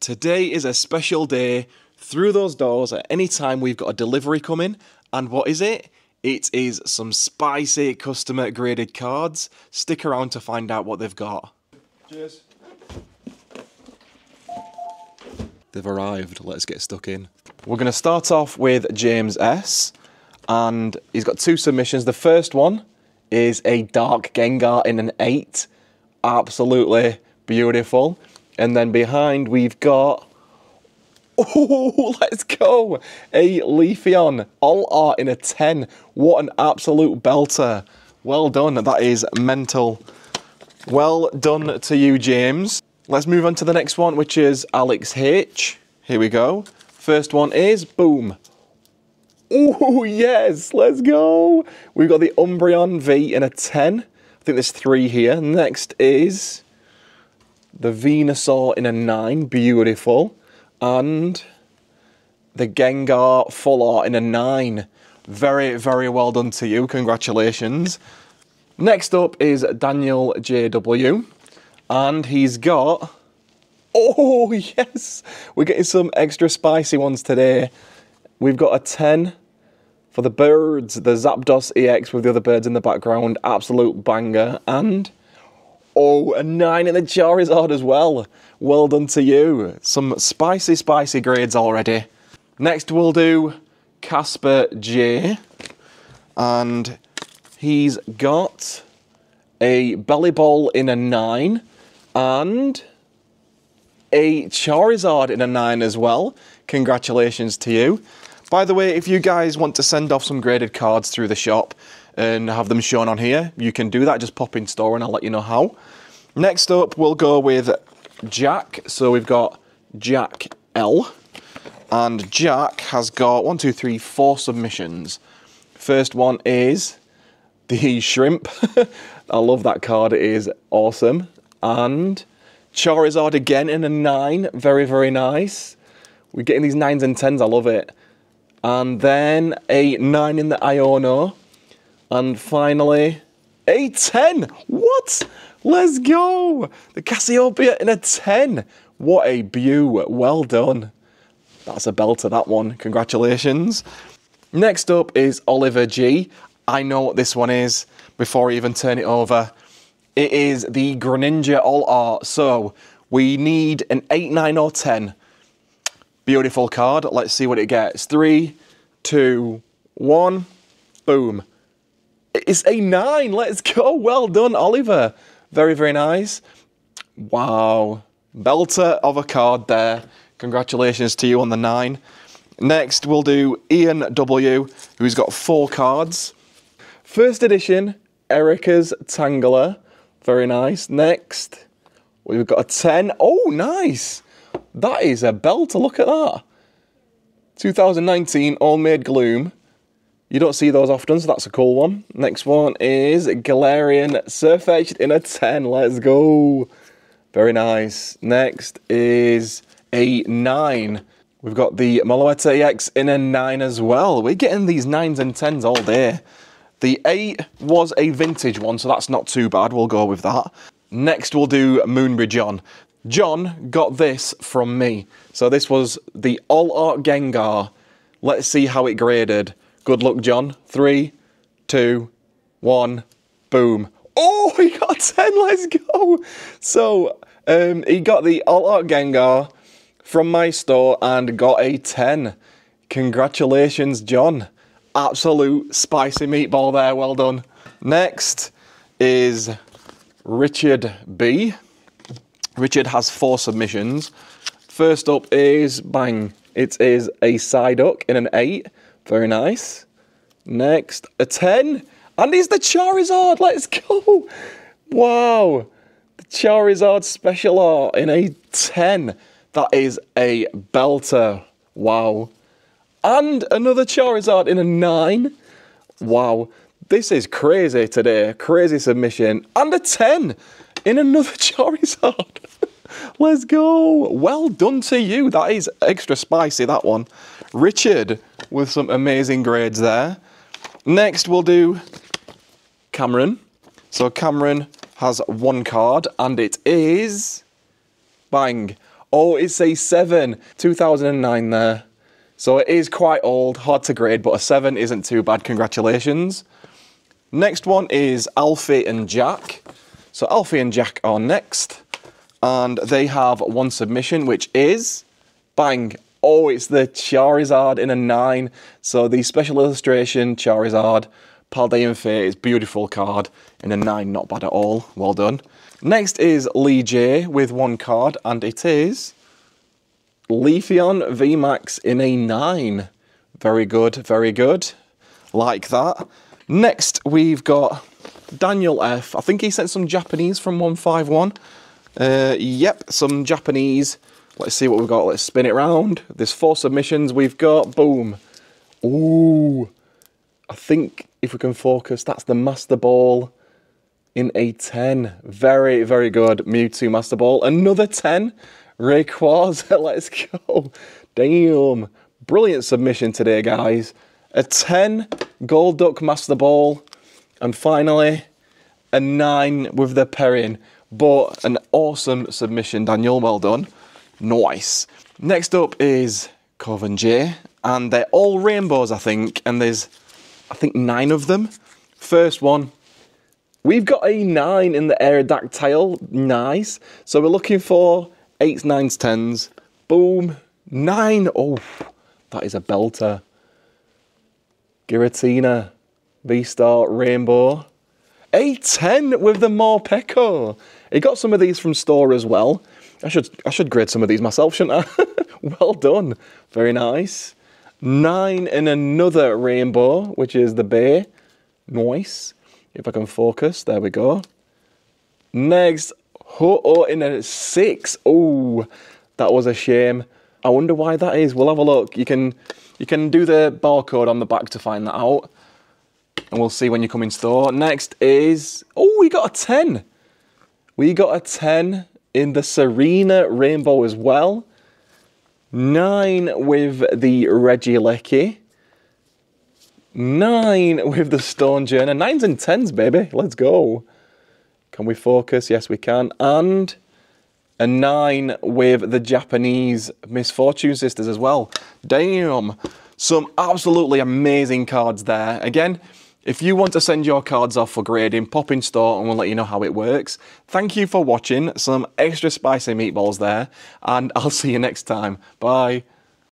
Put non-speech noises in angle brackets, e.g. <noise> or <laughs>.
Today is a special day. Through those doors at any time we've got a delivery coming. And what is it? It is some spicy customer graded cards. Stick around to find out what they've got. Cheers. They've arrived. Let's get stuck in. We're going to start off with James S. And he's got two submissions. The first one is a Dark Gengar in an 8. Absolutely beautiful. And then behind we've got... Oh, <laughs> let's go! A Leafeon, all art in a 10. What an absolute belter. Well done, that is mental. Well done to you, James. Let's move on to the next one, which is Alex H. Here we go. First one is, boom. Oh, yes, let's go. We've got the Umbreon V in a 10. I think there's three here. Next is the Venusaur in a 9, beautiful. And the Gengar Full Art in a 9. Very, very well done to you. Congratulations. Next up is Daniel JW. And he's got... Oh, <laughs> yes! We're getting some extra spicy ones today. We've got a 10 for the birds, the Zapdos EX with the other birds in the background. Absolute banger. And Oh, a 9 in the Charizard as well. Well done to you. Some spicy, spicy grades already. Next we'll do Casper J. And he's got a Bellibolt in a 9 and a Charizard in a 9 as well. Congratulations to you. By the way, if you guys want to send off some graded cards through the shop, and have them shown on here, you can do that. Just pop in store and I'll let you know how. Next up, we'll go with Jack. So we've got Jack L. And Jack has got one, two, three, four submissions. First one is the shrimp. <laughs> I love that card. It is awesome. And Charizard again in a nine. Very, very nice. We're getting these nines and tens. I love it. And then a nine in the Iono. And finally, a 10. What? Let's go. The Cassiopeia in a 10. What a bew. Well done. That's a belter, that one. Congratulations. Next up is Oliver G. I know what this one is before I even turn it over. It is the Greninja All Art. So we need an 8, 9 or 10. Beautiful card. Let's see what it gets. Three, two, one. Boom. It's a nine. Let's go. Well done, Oliver. Very, very nice. Wow. Belter of a card there. Congratulations to you on the nine. Next, we'll do Ian W., who's got four cards. First edition, Erika's Tangela. Very nice. Next, we've got a 10. Oh, nice. That is a belter. Look at that. 2019 All Made Gloom. You don't see those often, so that's a cool one. Next one is Galarian Sirfetch'd in a 10. Let's go. Very nice. Next is a 9. We've got the Meloetta EX in a 9 as well. We're getting these 9s and 10s all day. The 8 was a vintage one, so that's not too bad. We'll go with that. Next, we'll do Moonbridge John. John got this from me. So this was the All Art Gengar. Let's see how it graded. Good luck, John. Three, two, one, boom. Oh, <laughs> he got 10, let's go. So, um, he got the All Art Gengar from my store and got a 10. Congratulations, John. Absolute spicy meatball there, well done. Next is Richard B. Richard has four submissions. First up is, bang, it is a Psyduck in an 8. Very nice. Next, a 10. And he's the Charizard. Let's go. Wow. The Charizard special art in a 10. That is a belter. Wow. And another Charizard in a 9. Wow. This is crazy today. Crazy submission. And a 10 in another <laughs> Charizard. Let's go. Well done to you. That is extra spicy, that one. Richard with some amazing grades there. Next, we'll do Cameron. So Cameron has one card, and it is... Bang. Oh, it's a 7. 2009 there. So it is quite old, hard to grade, but a 7 isn't too bad. Congratulations. Next one is Alfie and Jack. So Alfie and Jack are next. And they have one submission, which is bang. Oh, it's the Charizard in a 9. So the special illustration Charizard, Paldean Fate is beautiful card. In a 9, not bad at all. Well done. Next is Lee J with one card, and it is Leafeon VMAX in a 9. Very good, very good. Like that. Next, we've got Daniel F. I think he sent some Japanese from 151. Uh, yep, some Japanese. Let's see what we've got. Let's spin it round. There's four submissions. We've got, boom. Ooh. I think if we can focus, that's the Master Ball in a 10. Very, very good. Mewtwo Master Ball. Another 10. Rayquaza. <laughs> Let's go. Damn. Brilliant submission today, guys. A 10 Golduck Master Ball. And finally, a 9 with the Perrin. But an awesome submission, Daniel. Well done. Nice. Next up is Coven J. And they're all rainbows, I think. And there's, I think, nine of them. First one, We've got a 9 in the Aerodactyl. Nice. So we're looking for 8s, 9s, 10s. Boom. 9. Oh, that is a belter. Giratina. V-Star Rainbow. A 10 with the more Morpeko. He got some of these from store as well. I should I should grade some of these myself, shouldn't I? <laughs> well done. Very nice. Nine in another rainbow, which is the Bea. Nice. If I can focus, there we go. Next, Ho-Oh in a six. Oh, that was a shame. I wonder why that is. We'll have a look. You can you can do the barcode on the back to find that out. And we'll see when you come in store. Next is, oh, we got a 10. We got a 10 in the Serena Rainbow as well. Nine with the Reggie Regieleki. Nine <laughs> with the Stonjourner. Nines and tens, baby. Let's go. Can we focus? Yes, we can. And a nine with the Japanese Misfortune Sisters as well. Damn. Some absolutely amazing cards there. Again, if you want to send your cards off for grading, pop in store and we'll let you know how it works. Thank you for watching. Some extra spicy meatballs there. And I'll <laughs> see you next time. Bye.